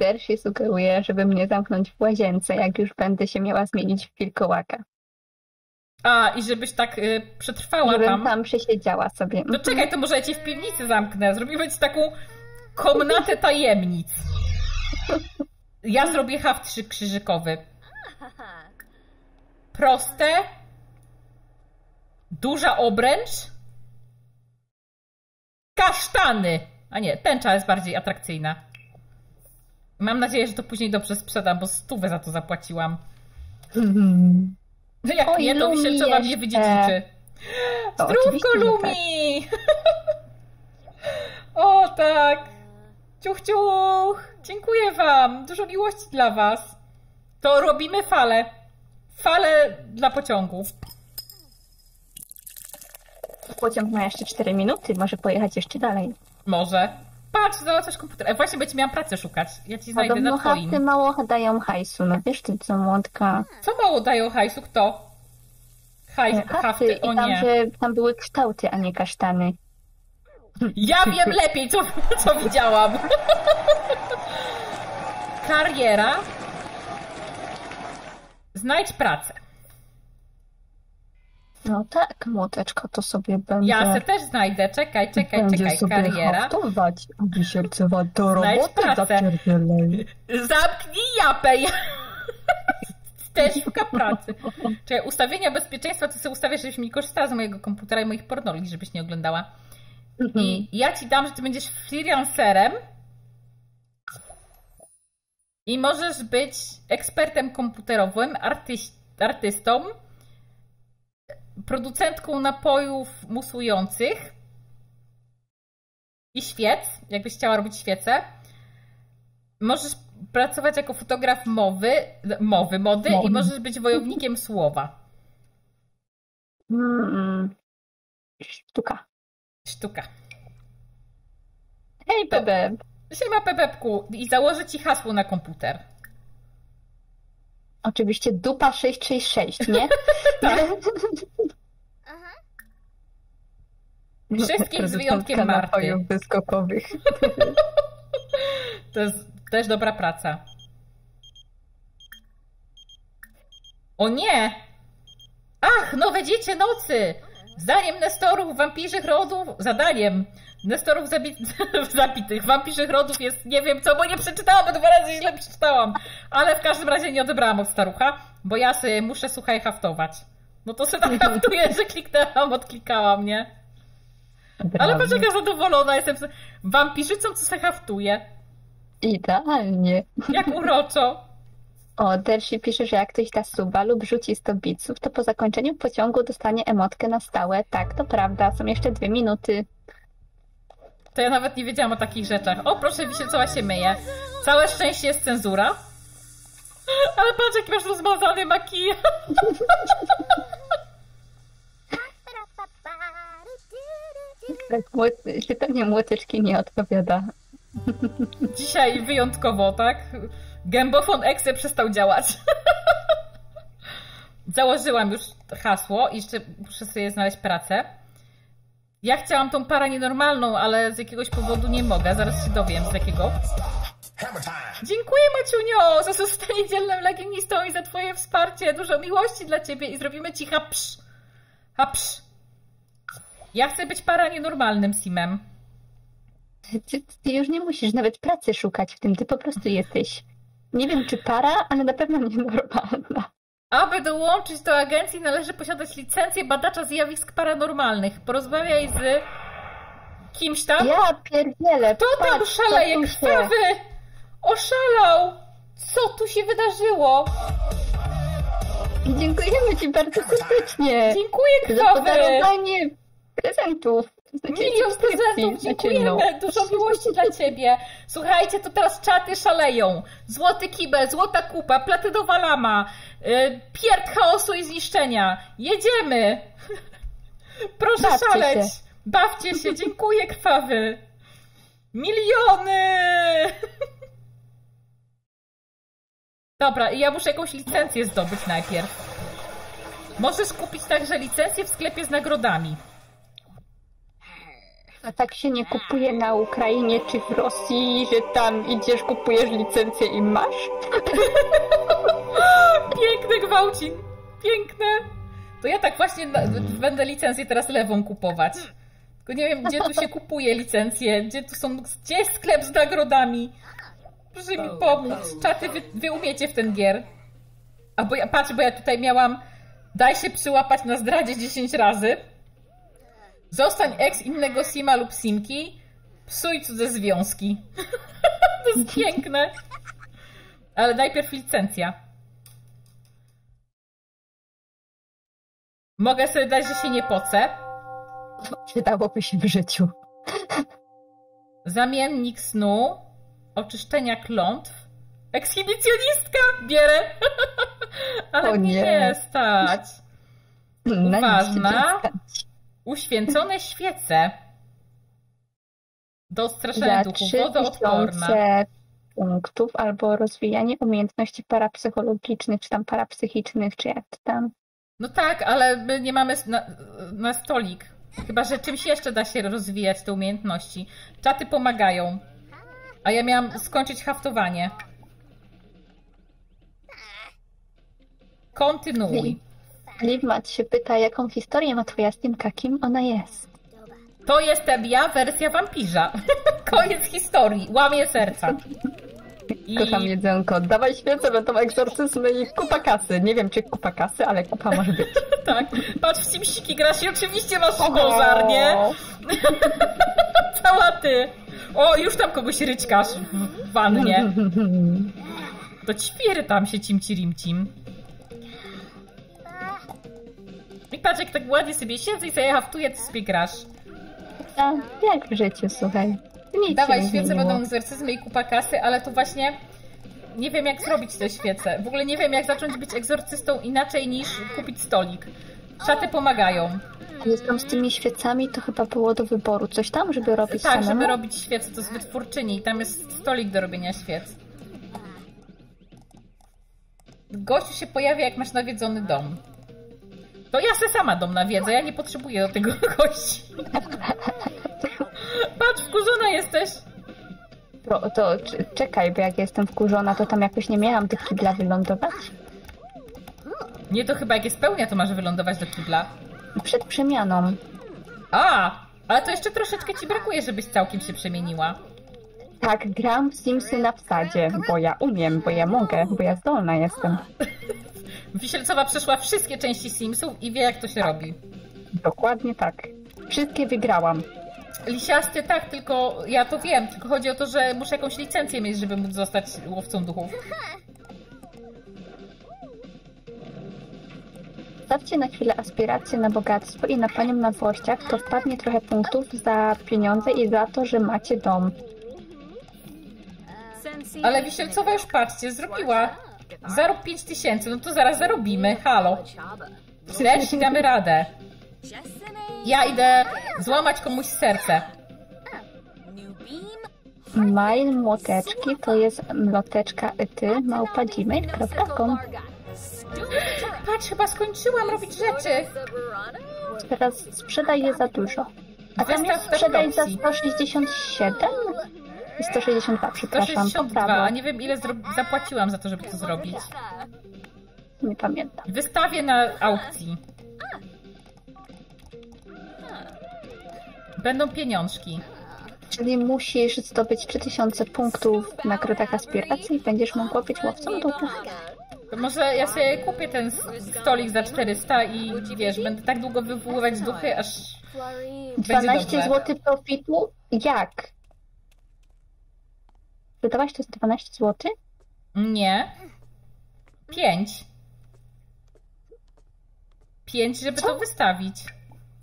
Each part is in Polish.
Dersi sugeruje, żeby mnie zamknąć w łazience, jak już będę się miała zmienić w wilkołaka. A, i żebyś tak y, przetrwała Żebym tam. tam przesiedziała sobie. No czekaj, to może ja cię w piwnicy zamknę. Zrobimy ci taką komnatę tajemnic. Ja zrobię haft trzy krzyżykowy. Proste. Duża obręcz. Kasztany. A nie, tęcza jest bardziej atrakcyjna. Mam nadzieję, że to później dobrze sprzedam, bo stówę za to zapłaciłam. Mhm. Jak Oj, nie, to Lumi wisielcowa mnie jeszcze. wydziedziczy. To Zdrówko, że tak. Lumi! o tak! Ciuch, ciuch! Dziękuję wam! Dużo miłości dla was. To robimy falę. Falę dla pociągu. Pociąg ma jeszcze 4 minuty, może pojechać jeszcze dalej. Może. Patrz, znalazłeś komputer. E, właśnie będzie miałam pracę szukać. Ja ci znajdę Podobno na twoim. hafty mało dają hajsu, no wiesz ty co, młotka. Co mało dają hajsu? Kto? Haj, Hafty, hafty, o i tam, nie. że tam były kształty, a nie kasztany. Ja wiem lepiej, co, co widziałam. Kariera. Znajdź pracę. No tak, młoteczko, to sobie będzie... Ja se też znajdę. Czekaj, czekaj, będzie czekaj. sobie Kariera. haftować, a wisielcowa do Znajdź roboty zapierdzielej. Zamknij japę. Ja... Też szuka pracy. Czekaj, ustawienia bezpieczeństwa to sobie ustawię, żebyś mi korzystała z mojego komputera i moich pornoli, żebyś nie oglądała. Mhm. I ja ci dam, że ty będziesz freelancerem i możesz być ekspertem komputerowym, artyś, artystą, producentką napojów musujących i świec, jakbyś chciała robić świece. Możesz pracować jako fotograf mowy, mowy, mody Mowy. i możesz być wojownikiem słowa. Mm, Sztuka. Sztuka. Hej, bebe. Siema Pepepku i założę ci hasło na komputer. Oczywiście dupa 666, nie? Tak. Wszystkich z wyjątkiem Marty. wyskokowych. To jest też dobra praca. O nie! Ach, nowe dziecię nocy! Zdaniem Nestorów wampirzych rodów, zadaniem Nestorów zabi zabitych wampirzych rodów jest nie wiem co, bo nie przeczytałam, bo dwa razy źle przeczytałam. Ale w każdym razie nie odebrałam od starucha, bo ja sobie muszę, słuchaj, haftować. No to sobie tak haftuję, że kliknęłam, odklikałam, nie? Ale patrz jaka zadowolona jestem. Wampirzycą, co se haftuje. Idealnie. Jak uroczo. O, Dersi pisze, że jak ktoś da suba lub rzuci 100 biców, to po zakończeniu pociągu dostanie emotkę na stałe. Tak, to prawda. Są jeszcze dwie minuty. To ja nawet nie wiedziałam o takich rzeczach. O, proszę, Wisielcowa się myje. Całe szczęście jest cenzura. Ale patrz, jaki masz rozmazany makijaż. Czytanie młoteczki nie odpowiada. Dzisiaj wyjątkowo, tak? Gębofon Exe przestał działać. Założyłam już hasło i jeszcze muszę sobie znaleźć pracę. Ja chciałam tą parę nienormalną, ale z jakiegoś powodu nie mogę. Zaraz się dowiem z jakiego. Dziękuję Maciunio za zostanie dzielnym legionistą i za twoje wsparcie. Dużo miłości dla ciebie i zrobimy ci hapsz. Hapsz. Ja chcę być para nienormalnym simem. Ty, ty już nie musisz nawet pracy szukać w tym, ty po prostu jesteś. Nie wiem czy para, ale na pewno nienormalna. Aby dołączyć do agencji należy posiadać licencję badacza zjawisk paranormalnych. Porozmawiaj z kimś tam. Ja pierdzielę. Kto tam patrz, szaleje krwawy? Oszalał! Co tu się wydarzyło? Dziękujemy ci bardzo serdecznie. Dziękuję Za krwawy! podarowanie prezentów. Milion prezentów, dziękujemy! no. Dużo miłości dla ciebie. Słuchajcie, to teraz czaty szaleją. Złoty kibel, złota kupa, platynowa lama, yy, pierd chaosu i zniszczenia. Jedziemy! Proszę Bawcie szaleć! się. Bawcie się, dziękuję krwawy! Miliony! Dobra, i ja muszę jakąś licencję zdobyć najpierw. Możesz kupić także licencję w sklepie z nagrodami. A tak się nie kupuje na Ukrainie czy w Rosji, że tam idziesz, kupujesz licencję i masz? Piękny gwałcin. Piękne. To ja tak właśnie na, będę licencję teraz lewą kupować. Tylko nie wiem, gdzie tu się kupuje licencję, gdzie tu są, gdzie jest sklep z nagrodami. Proszę mi pomóc. Czaty, wy, wy umiecie w ten gier. A bo ja, patrz, bo ja tutaj miałam daj się przyłapać na zdradzie 10 razy. Zostań ex innego sima lub simki. Psuj cudze związki. to jest piękne. Ale najpierw licencja. Mogę sobie dać, że się nie pocę. Przydałoby się w życiu. Zamiennik snu, oczyszczenia klątw, ekshibicjonistka bierę. Ale O nie. nie stać. Nic Ważna. Uświęcone świece. Do odstraszania Za duchów, wodoodporna. 3000 punktów albo rozwijanie umiejętności parapsychologicznych, czy tam parapsychicznych, czy jak to tam. No tak, ale my nie mamy na, na stolik. Chyba, że czymś jeszcze da się rozwijać te umiejętności. Czaty pomagają. A ja miałam skończyć haftowanie. Kontynuuj. Livmat się pyta, jaką historię ma twoja Stimka, kim ona jest. To jestem ja, wersja wampirza. Koniec historii. Łamie serca. I Kocham jedzonko, dawaj świecę, będą egzorcyzmy i kupa kasy. Nie wiem, czy kupa kasy, ale kupa może być. tak, patrz, w Simsiki grasz i oczywiście masz pożar, nie? Cała ty. O, już tam kogoś ryczkasz w wannie. To ćwiery tam się cimci I patrz, jak tak ładnie sobie siedzę i sobie haftuję, ty sobie grasz. A, jak w życiu, słuchaj. Nic Dawaj, świece będą egzorcyzmy i kupa kasy, ale to właśnie nie wiem, jak zrobić te świece. W ogóle nie wiem, jak zacząć być egzorcystą inaczej niż kupić stolik. Szaty pomagają. Jest tam z tymi świecami, to chyba było do wyboru coś tam, żeby robić Tak, samemu? żeby robić świece, to z wytwórczyni i tam jest stolik do robienia świec. Gościu się pojawia, jak masz nawiedzony dom. To ja se sama dom nawiedzę, ja nie potrzebuję do tego gości. Patrz, wkurzona jesteś. To, to czekaj, bo jak jestem wkurzona, to tam jakoś nie miałam tych kibla wylądować? Nie, to chyba jak jest pełnia, to masz wylądować do kibla. Przed przemianą. A, ale to jeszcze troszeczkę ci brakuje, żebyś całkiem się przemieniła. Tak, gram w Simsy na wsadzie, bo ja umiem, bo ja mogę, bo ja zdolna jestem. Wisielcowa przeszła wszystkie części Simsów i wie, jak to się robi. Dokładnie tak. Wszystkie wygrałam. Lisiasty tak, tylko ja to wiem, tylko chodzi o to, że muszę jakąś licencję mieć, żeby móc zostać łowcą duchów. Stawcie na chwilę aspiracje na bogactwo i na panią na włościach, to wpadnie trochę punktów za pieniądze i za to, że macie dom. Ale Wisielcowa już patrzcie, zrobiła. Zarób 5 tysięcy, no to zaraz zarobimy, halo. Lecz damy radę. Ja idę złamać komuś serce. Mail młoteczki to jest mloteczka ty małpa.gmail.com Patrz, chyba skończyłam robić rzeczy. Teraz sprzedaj je za dużo. A tam jest sprzedaj za Pepsi. 167? 162, przepraszam, to 162, prawo. a nie wiem ile zapłaciłam za to, żeby to zrobić. Nie pamiętam. Wystawię na aukcji. Będą pieniążki. Czyli musisz zdobyć 3000 punktów w nagrodach aspiracji i będziesz mogła być łowcą duchów. To może ja sobie kupię ten stolik za 400 i wiesz, będę tak długo wywoływać duchy, aż 12 dobrze. zł profitu? Jak? Wydałaś to za 12 zł? nie. 5. 5, żeby to wystawić.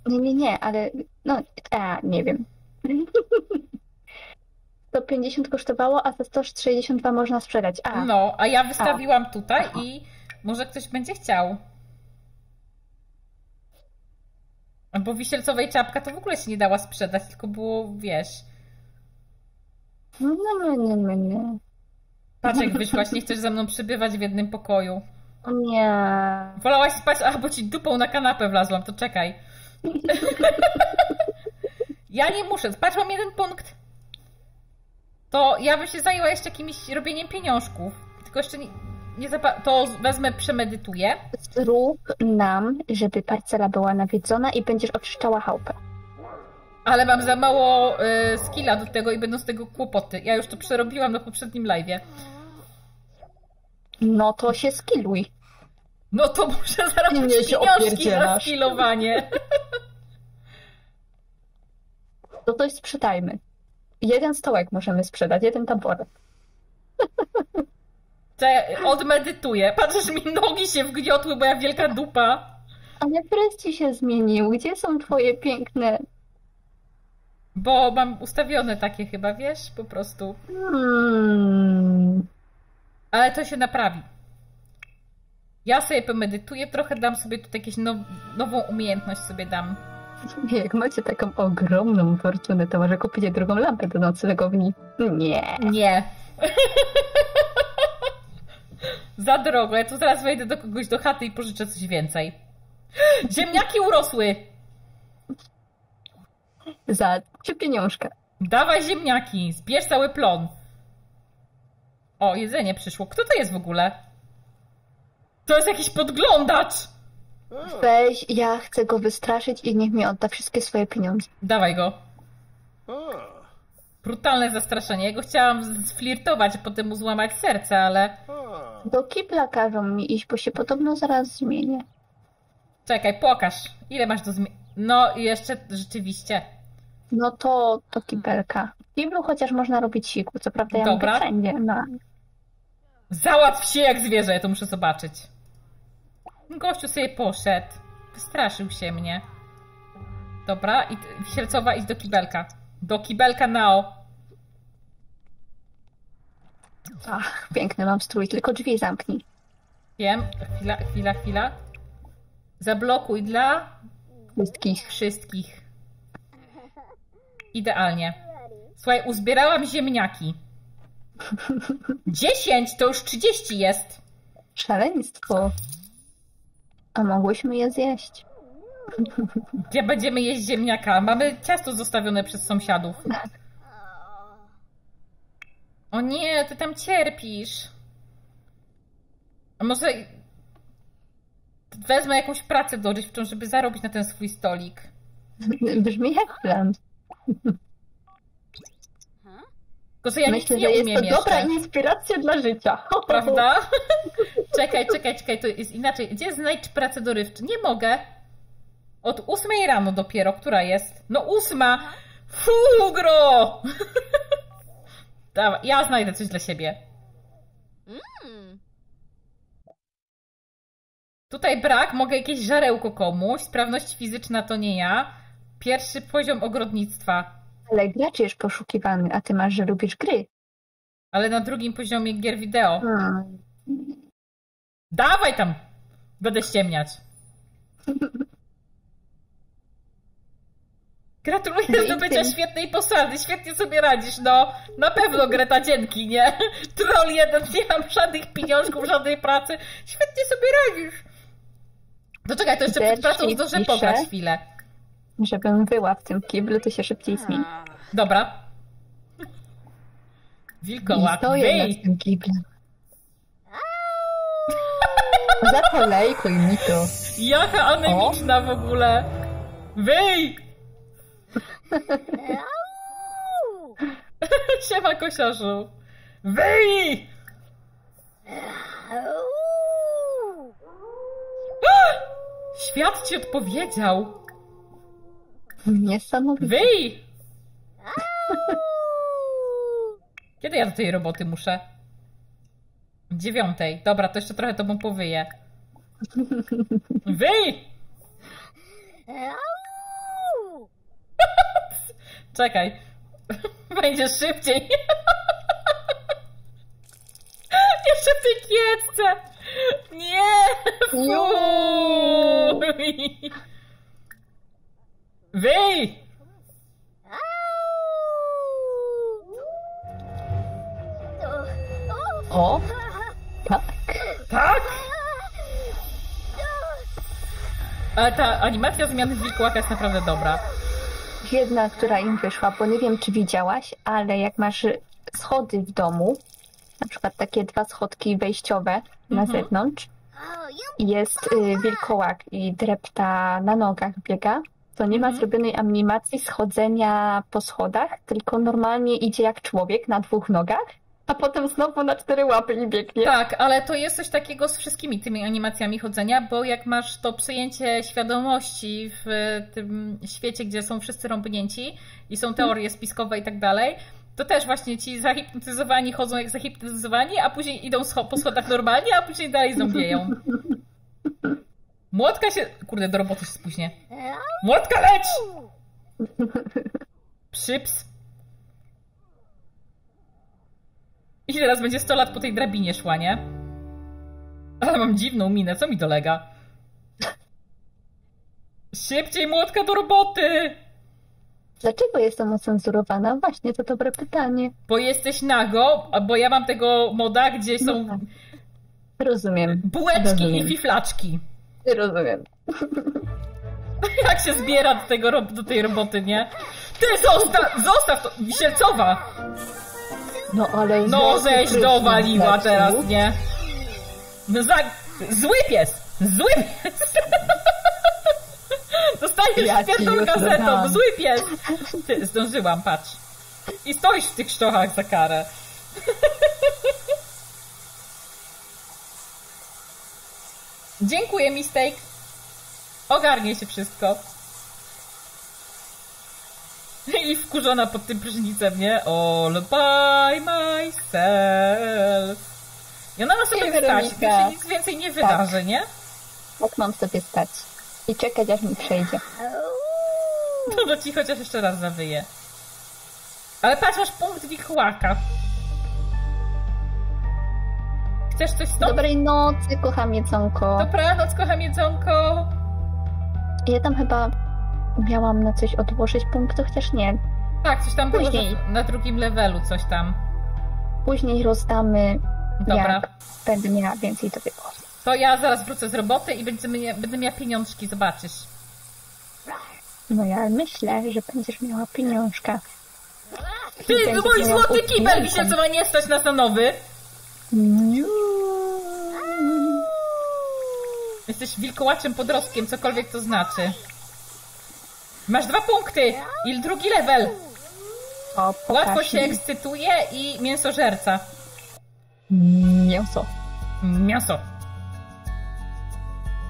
Nie, nie, nie, ale no, a, nie wiem. 150 kosztowało, a za 162 można sprzedać. A, No, a ja wystawiłam tutaj i może ktoś będzie chciał. Bo wisielcowej czapka to w ogóle się nie dała sprzedać, tylko było, wiesz... no, no, no, no, no. Patrz jak wyszłaś, nie chcesz ze mną przebywać w jednym pokoju. O nie. Wolałaś spać, a bo ci dupą na kanapę wlazłam, to czekaj. Ja nie muszę. Patrz, mam jeden punkt. To ja bym się zajęła jeszcze jakimś robieniem pieniążków. Tylko jeszcze nie, nie To wezmę, przemedytuję. Zrób nam, żeby parcela była nawiedzona i będziesz oczyszczała chałupę. Ale mam za mało y, skilla do tego i będą z tego kłopoty. Ja już to przerobiłam na poprzednim live'ie. No to się skilluj. No to muszę zarobić pieniążki opierdzielasz. skillowanie. To coś sprzedajmy. Jeden stołek możemy sprzedać, jeden taboret. Cze- Odmedytuję. Patrzysz, mi nogi się wgniotły, bo ja wielka dupa. Ale wreszcie się zmienił. Gdzie są twoje piękne... Bo mam ustawione takie chyba, wiesz, po prostu. Ale to się naprawi. Ja sobie pomedytuję trochę, dam sobie tutaj jakąś now, nową umiejętność sobie dam. Jak macie taką ogromną fortunę, to może kupicie drugą lampę do noclegowni. Nie. Nie. Za drogo. Ja tu zaraz wejdę do kogoś do chaty i pożyczę coś więcej. Ziemniaki urosły. Za trzy pieniążka. Dawaj ziemniaki. Zbierz cały plon. O, jedzenie przyszło. Kto to jest w ogóle? To jest jakiś podglądacz. Weź, ja chcę go wystraszyć i niech mi odda wszystkie swoje pieniądze. Dawaj go. Brutalne zastraszenie. Ja go chciałam a potem mu złamać serce, ale... Do kibla każą mi iść, bo się podobno zaraz zmienię. Czekaj, pokaż. Ile masz do zmiany? No i jeszcze rzeczywiście. No to do kibelka. W kiblu chociaż można robić siku, co prawda ja Dobra. mogę wszędzie. No. Załatw się jak zwierzę, ja to muszę zobaczyć. Gościu sobie poszedł. Wystraszył się mnie. Dobra, i Siercowa idź do kibelka. Do kibelka Nao. Ach, piękny mam strój, tylko drzwi zamknij. Wiem, chwila, chwila, chwila. Zablokuj dla Wszystkich. wszystkich. Idealnie. Słuchaj, uzbierałam ziemniaki. 10 to już 30 jest. Szaleństwo. A mogłyśmy je zjeść. Gdzie będziemy jeść ziemniaka? Mamy ciasto zostawione przez sąsiadów. O nie, ty tam cierpisz. A może wezmę jakąś pracę dorywczą, żeby zarobić na ten swój stolik. Brzmi jak plan. Tylko, że ja Myślę, nic nie że jest to dobra jeszcze. inspiracja dla życia. Prawda? czekaj, czekaj, czekaj, to jest inaczej. Gdzie znajdź pracę dorywczą? Nie mogę. Od ósmej rano dopiero, która jest? No ósma! Fugro! Dawaj, ja znajdę coś dla siebie. Tutaj brak, mogę jakieś żarełko komuś, sprawność fizyczna to nie ja. Pierwszy poziom ogrodnictwa, Ale gracz jest poszukiwany, a ty masz, że lubisz gry. ale na drugim poziomie gier wideo. Hmm. Dawaj tam! Będę ściemniać. Gratuluję No zdobycia świetnej posady. Świetnie sobie radzisz, no. Na pewno Greta dzięki, nie? Troll jeden, nie mam żadnych pieniążków, żadnej pracy. Świetnie sobie radzisz. To czekaj, to jeszcze przed pracą zdążę pograć chwilę. Żebym była w tym kiblu, to się szybciej zmieni. Dobra. I Wilkołak, stoję nad wyjdź. tym. Zakolejkuj mi to. Jaka anemiczna w ogóle. Wyj! Siema kosiarzu. Wyj! Świat ci odpowiedział. Niesamowite. Wyj! Kiedy ja do tej roboty muszę? W dziewiątej. Dobra, to jeszcze trochę tobą powyję. Wyj! Czekaj. Będzie szybciej. Jeszcze w tej kiecce. Nie! Fuj! Wyj! O, tak. Tak? Ale ta animacja zmiany wilkołaka jest naprawdę dobra. jedna, która im wyszła, bo nie wiem, czy widziałaś, ale jak masz schody w domu, na przykład takie dwa schodki wejściowe na Mhm. zewnątrz, i jest y, wilkołak i drepta na nogach biega, to nie ma Mhm. zrobionej animacji schodzenia po schodach, tylko normalnie idzie jak człowiek na dwóch nogach, a potem znowu na cztery łapy i biegnie. Tak, ale to jest coś takiego z wszystkimi tymi animacjami chodzenia, bo jak masz to przejęcie świadomości w tym świecie, gdzie są wszyscy rąbnięci i są teorie spiskowe i tak dalej, to też właśnie ci zahipnotyzowani chodzą jak zahipnotyzowani, a później idą po schodach normalnie, a później dalej zombieją. Młotka się... Kurde, do roboty się spóźnię. Młotka leć! Przyps. I teraz będzie 100 lat po tej drabinie szła, nie? Ale mam dziwną minę, co mi dolega? Szybciej młotka do roboty! Dlaczego jestem ocenzurowana? Właśnie, to dobre pytanie. Bo jesteś nago, bo ja mam tego moda, gdzie są No tak. Rozumiem. bułeczki i Rozumiem. Fiflaczki. Rozumiem. Jak się zbiera do, tego, do tej roboty, nie? Ty zostaw, zostaw to, Wisielcowa! No ale... No prysznic dowaliła teraz, nie? No za... Zły pies! Zły pies! Dostajesz Ja pierdol gazetą, zły pies! Ty, zdążyłam, patrz. I stoisz w tych sztochach za karę. Dziękuję, Mistake. Ogarnie się wszystko. I wkurzona pod tym prysznicem, nie? All by myself. I ona ma sobie Nie, stać, tu się nic więcej nie wydarzy, nie? Tak mam sobie stać. I czekać, aż mi przejdzie. To do ci chociaż jeszcze raz zawyje. Ale patrz, masz punkt wilkołaka. Chcesz coś stąd? Dobrej nocy, kocham jedzonko. Dobranoc, kocham jedzonko. Ja tam chyba miałam na coś odłożyć punkt, chociaż nie. Tak, coś tam było Później. na drugim levelu, coś tam. Później rozdamy, Dobra. jak będę miała więcej do wyboru. To ja zaraz wrócę z roboty i będę, będę miała pieniążki, zobaczysz. No ja myślę, że będziesz miała pieniążka. Ty, mój złoty kibel wisiel, co ma nie stać na nowy. Jesteś wilkołaczem podrostkiem, cokolwiek to znaczy. Masz dwa punkty i drugi level. O, Łatwo się ekscytuje i mięsożerca. Mięso. Mięso.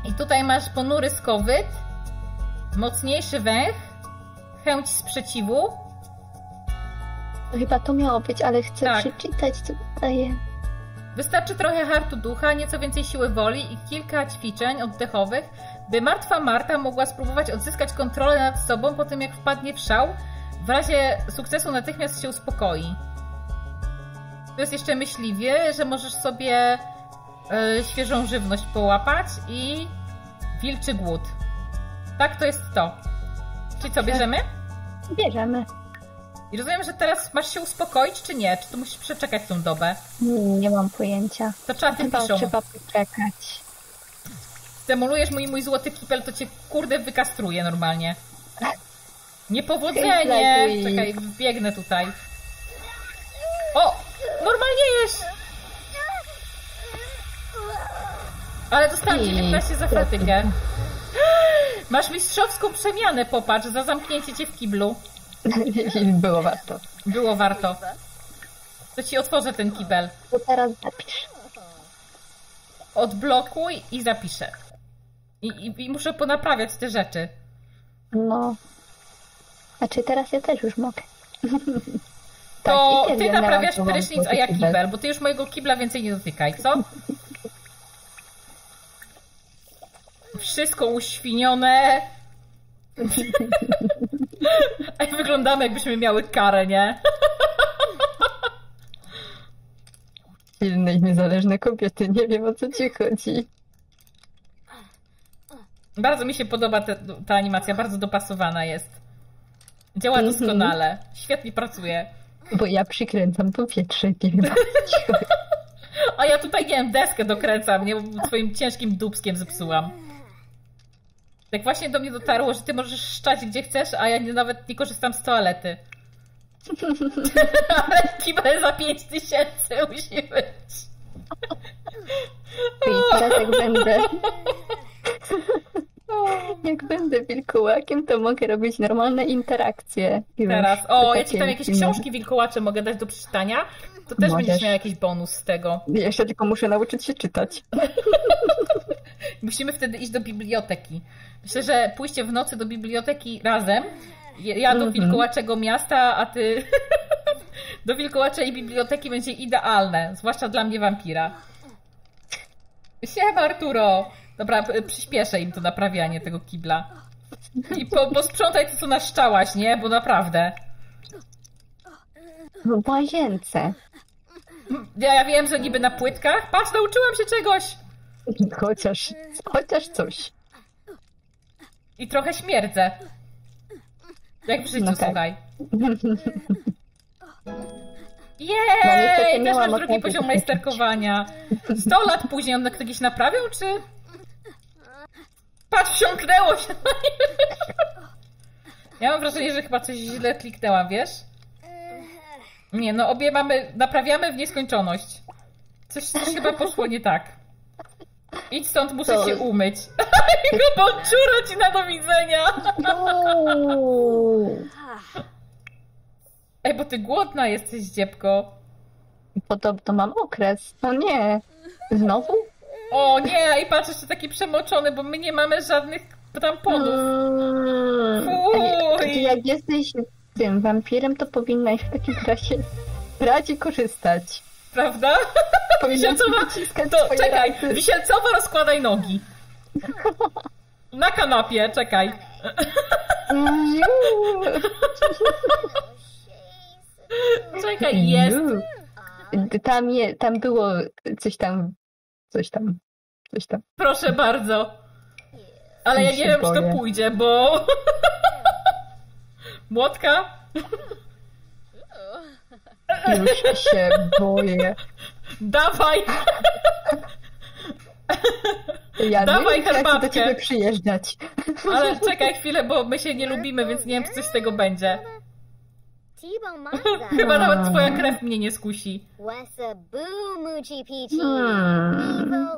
I tutaj masz ponury skowyt, mocniejszy węch, chęć sprzeciwu. Chyba to miało być, ale chcę Tak. przeczytać, co tutaj jest. Wystarczy trochę hartu ducha, nieco więcej siły woli i kilka ćwiczeń oddechowych, by martwa Marta mogła spróbować odzyskać kontrolę nad sobą po tym, jak wpadnie w szał. W razie sukcesu natychmiast się uspokoi. To jest jeszcze myśliwie, że możesz sobie e, świeżą żywność połapać i wilczy głód. Tak, to jest to. Czyli co, bierzemy? Bierzemy. I rozumiem, że teraz masz się uspokoić, czy nie? Czy tu musisz przeczekać tą dobę? Nie mam pojęcia. To czaty Chyba piszą. trzeba poczekać. Demolujesz mój, mój złoty kipel, to cię kurde wykastruje normalnie. Niepowodzenie! Czekaj, biegnę tutaj. O! Normalnie jest! Ale dostałam I- 19 za fratykę. Masz mistrzowską przemianę, popatrz, za zamknięcie cię w kiblu. Było warto. Było warto. To ci otworzę ten kibel. To teraz zapisz. Odblokuj i zapiszę. I, i, I muszę ponaprawiać te rzeczy. No. Znaczy teraz ja też już mogę. To Tak, ty naprawiasz prysznic, a ja kibel. kibel, bo ty już mojego kibla więcej nie dotykaj, co? Wszystko uświnione. A wyglądamy jakbyśmy miały karę, nie? Silne i niezależne kobiety. Nie wiem o co ci chodzi. Bardzo mi się podoba te, ta animacja, bardzo dopasowana jest. Działa Mhm. doskonale. Świetnie pracuje. Bo ja przykręcam powietrze. Nie wiem. A ja tutaj, nie wiem, deskę dokręcam, nie? Bo Twoim ciężkim dubskiem zepsułam. Tak właśnie do mnie dotarło, że ty możesz szczać gdzie chcesz, a ja nie, nawet nie korzystam z toalety. Ale kibel za 5 tysięcy musi być. I teraz jak będę... Jak będę wilkołakiem, to mogę robić normalne interakcje. Teraz. O, ja ci tam jakieś filmy. książki wilkołacze mogę dać do przeczytania. To też Możesz. będziesz miał jakiś bonus z tego. Jeszcze tylko muszę nauczyć się czytać. Musimy wtedy iść do biblioteki. Myślę, że pójście w nocy do biblioteki razem. Ja do Mhm. wilkołaczego miasta, a ty do wilkołaczej biblioteki będzie idealne. Zwłaszcza dla mnie wampira. Siema Arturo! Dobra, przyspieszę im to naprawianie tego kibla. I po, posprzątaj to, co naszczałaś, nie? Bo naprawdę. W łazience. Ja, ja wiem, że niby na płytkach. Patrz, nauczyłam się czegoś! Chociaż, chociaż coś. I trochę śmierdzę. Jak w życiu, No tak. słuchaj. No Jej! niestety Też masz drugi okazję poziom majsterkowania. 100 lat później on kiedyś naprawił, czy... Patrz, wsiąknęło się! Ja mam wrażenie, że chyba coś źle kliknęłam, wiesz? Nie, no obie mamy... Naprawiamy w nieskończoność. Coś, coś chyba poszło nie tak. Idź stąd, muszę To- się umyć. Jego bonczura ci na do widzenia! Ej, bo ty głodna jesteś, dziebko. Podobno mam okres. No nie. Znowu? O nie, i patrz, jeszcze taki przemoczony, bo my nie mamy żadnych tamponów. Mm. Fuj. Jak jesteś tym wampirem, to powinnaś w takim razie brać i korzystać. Prawda? Wisielcowa, to czekaj, wisielcowo rozkładaj nogi. Na kanapie, czekaj. Czekaj, jest. Tam, je, tam było coś tam, coś tam, coś tam. Proszę bardzo. Ale ja nie wiem, czy to boję. pójdzie, bo... Młotka? Już się boję. Dawaj! Ja Dawaj wiem, do herbatkę. ciebie przyjeżdżać. Ale czekaj chwilę, bo my się nie lubimy, więc nie wiem, czy coś z tego będzie. Chyba nawet twoja krew mnie nie skusi. Hmm.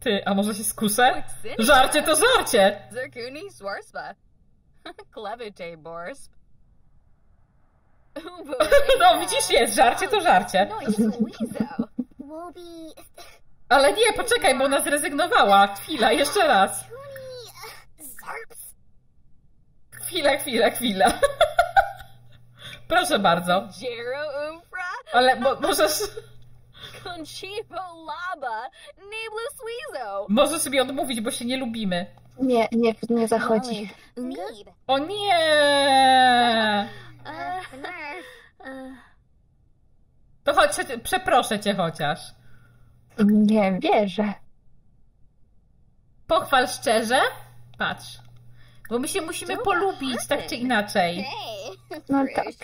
Ty, a może się skuszę? Żarcie to żarcie! Zerkuni Swarspa. Borsp. No widzisz, jest, żarcie to żarcie. No. Ale nie, poczekaj, bo ona zrezygnowała. Chwila, jeszcze raz. Chwila, chwila, chwila. Proszę bardzo. Ale mo możesz, Conchipo Laba. Nablus Weezo. możesz sobie odmówić, bo się nie lubimy. Nie, nie, nie zachodzi. O nie! To chodź, przeproszę cię chociaż. Nie wierzę. Pochwal szczerze. Patrz. Bo my się musimy polubić, tak czy inaczej. No dobrze.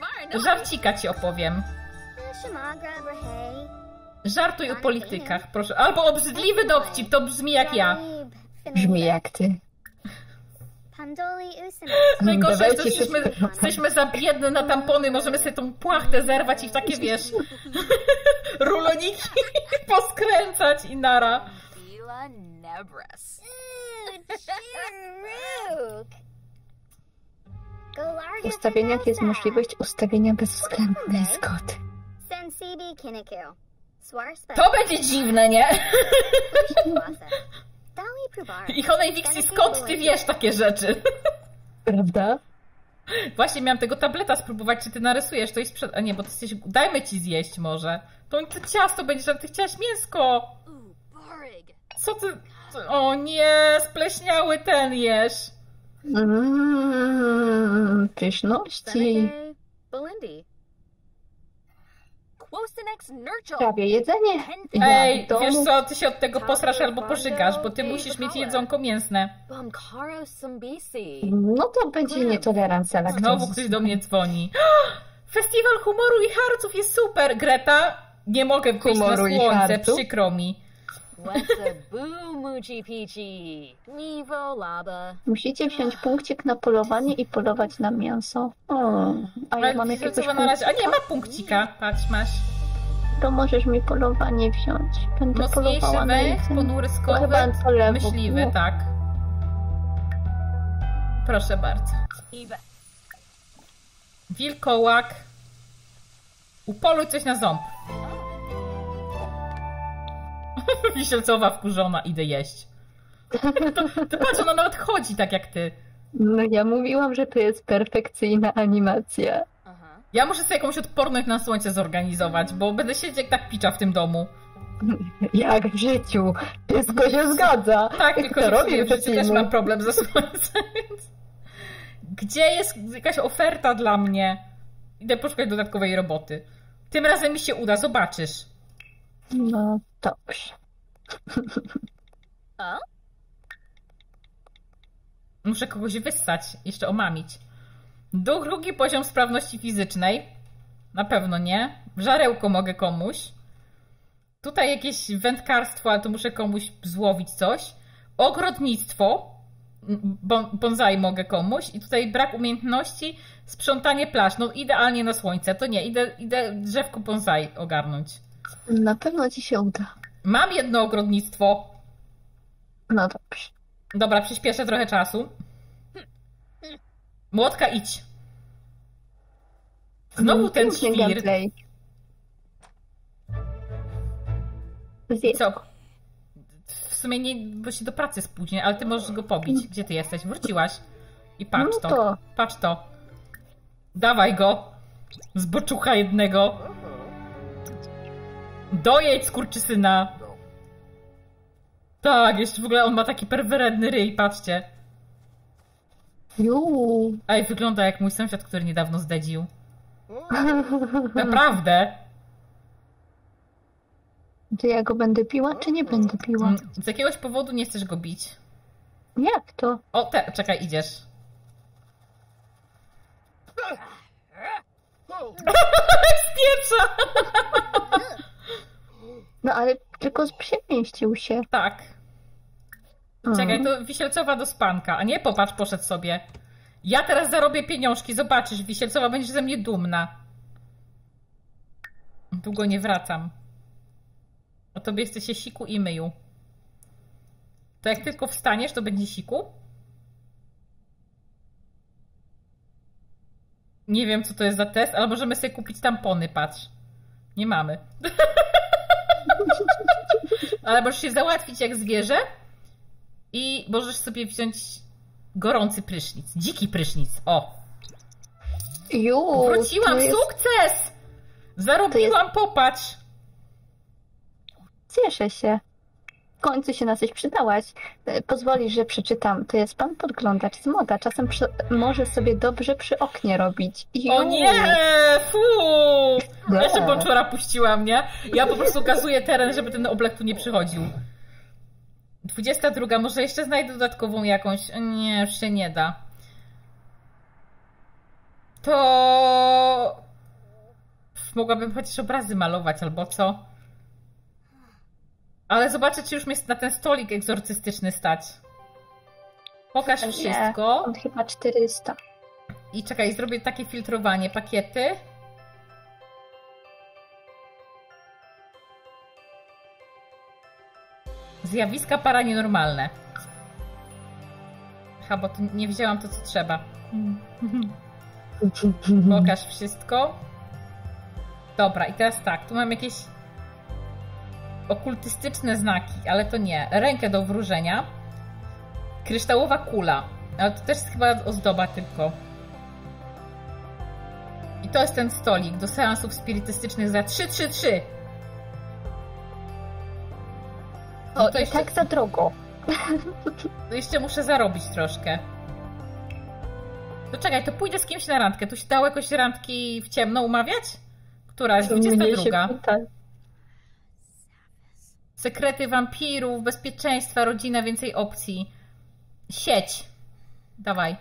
Varno. Żarcika ci opowiem. Żartuj o politykach, proszę. Albo obrzydliwy dowcip, to brzmi jak ja. Brzmi jak ty. Najgorsze jest, że jesteśmy, jesteśmy za biedne na tampony, możemy sobie tą płachtę zerwać i w takie, wiesz, ruloniki poskręcać i nara. Ustawieniach jest możliwość ustawienia bezwzględnej zgody. To będzie dziwne, nie? I Honej Wixi, skąd ty wiesz takie rzeczy? Prawda? Właśnie miałam tego tableta spróbować, czy ty narysujesz, to jest przed... A nie, bo ty jesteś... Dajmy ci zjeść może. To, to ciasto będzie, ale ty chciałaś mięsko. Co ty... O nie, spleśniały ten jesz. Mmm, pyszności. Prawie jedzenie. Ej, wiesz co, ty się od tego posrasz albo pożygasz, bo ty musisz mieć jedzonko mięsne. No to będzie nietolerancja laktozy. Znowu ktoś do mnie dzwoni. Festiwal humoru i harców jest super! Greta, nie mogę wyjść na Humoru i słońce, harców? przykro mi. What's a boo, Moochie Peachy? Nevo Laba. Musicie wziąć punkcik na polowanie i polować na mięso. O, a ja Ale mam jakiegoś na razie... A nie, ma punkcika. Patrz, masz. To możesz mi polowanie wziąć. Będę Mocniejszy polowała na węch, jedzenie. ponurskowy, Chyba po lewo. myśliwy, No. tak. Proszę bardzo. Wilkołak. Upoluj coś na ząb. Wisielcowa wkurzona, idę jeść. To, to patrz, ona nawet chodzi tak jak ty. No ja mówiłam, że to jest perfekcyjna animacja. Uh-huh. Ja muszę sobie jakąś odporność na słońce zorganizować, bo będę siedzieć jak ta picza w tym domu. Jak w życiu. Wszystko się zgadza. Tak, Jak tylko to robię w życiu też mam problem ze słońcem. więc- Gdzie jest jakaś oferta dla mnie? Idę poszukać dodatkowej roboty. Tym razem mi się uda, zobaczysz. No dobrze. Oh? Muszę kogoś wyssać, jeszcze omamić. Drugi poziom sprawności fizycznej. Na pewno nie. Żarełko mogę komuś. Tutaj jakieś wędkarstwo, ale to muszę komuś złowić coś. Ogrodnictwo. Bon- bonsai mogę komuś. I tutaj brak umiejętności. Sprzątanie plaż. No idealnie na słońce. To nie, idę, idę drzewko bonsai ogarnąć. Na pewno ci się uda. Mam jedno ogrodnictwo. No dobrze. Dobra, przyspieszę trochę czasu. Młotka, idź. Znowu ten Piękny świr. Co? W sumie nie, bo się do pracy spóźnię, ale ty możesz go pobić. Gdzie ty jesteś? Wróciłaś. I patrz No to. to. Patrz to. Dawaj go. Z boczucha jednego. Dojedź skurczysyna. Tak, jeszcze w ogóle on ma taki perwerenny ryj, patrzcie. Juu. Ej, wygląda jak mój sąsiad, który niedawno zdedził. Naprawdę. To ja go będę piła, czy nie będę piła? Mm, Z jakiegoś powodu nie chcesz go bić. Jak to? O, te, czekaj, idziesz. Spieprza! No ale tylko przemieścił się. Tak. Czekaj, to Wisielcowa do spanka. A nie, popatrz, poszedł sobie. Ja teraz zarobię pieniążki, zobaczysz, Wisielcowa będziesz ze mnie dumna. Długo nie wracam. O tobie jesteście siku i myju. To jak tylko wstaniesz, to będzie siku? Nie wiem, co to jest za test, ale możemy sobie kupić tampony, patrz. Nie mamy. ale możesz się załatwić jak zwierzę i możesz sobie wziąć gorący prysznic. Dziki prysznic. O, Juu, wróciłam, jest... sukces! Zarobiłam, popatrz. Cieszę się. W końcu się na coś przydałaś. E, Pozwolisz, że przeczytam. To jest pan podglądacz z moda. Czasem przy... może sobie dobrze przy oknie robić. O nie! Fu! Nie. Jeszcze Bonczora puściła mnie. Ja po prostu gazuję teren, żeby ten oblek tu nie przychodził. 22. Może jeszcze znajdę dodatkową jakąś. Nie, już się nie da. To... Mogłabym chociaż obrazy malować albo co. Ale zobaczę, czy już mnie na ten stolik egzorcystyczny stać. Pokaż Nie, wszystko. On chyba 400. I czekaj, zrobię takie filtrowanie. Pakiety. Zjawiska paranienormalne. Ha, bo nie wzięłam to, co trzeba. Pokaż wszystko. Dobra, i teraz tak, tu mam jakieś okultystyczne znaki, ale to nie. Rękę do wróżenia. Kryształowa kula. Ale to też jest chyba ozdoba tylko. I to jest ten stolik do seansów spirytystycznych za 333. O, No to jeszcze, tak za drogo. to jeszcze muszę zarobić troszkę. To czekaj, to pójdę z kimś na randkę. Tu się dało jakoś randki w ciemno umawiać? Która jest? Mnie się 22. pyta. Sekrety wampirów, bezpieczeństwa, rodzina, więcej opcji. Sieć. Dawaj.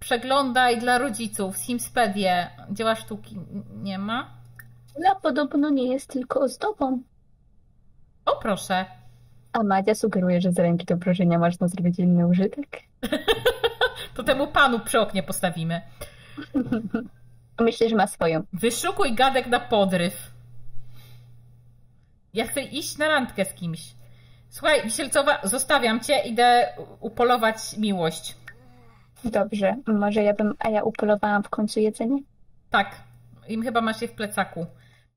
Przeglądaj dla rodziców. Simspedię. Dzieła sztuki nie ma. Kula podobno nie jest tylko ozdobą. O, proszę. A Madzia sugeruje, że z ręki do wróżenia można zrobić inny użytek. To temu panu przy oknie postawimy. Myślę, że ma swoją. Wyszukuj gadek na podryw. Ja chcę iść na randkę z kimś. Słuchaj, Wisielcowa, zostawiam cię, idę upolować miłość. Dobrze, może ja bym, a ja upolowałam w końcu jedzenie? Tak, im chyba masz je w plecaku.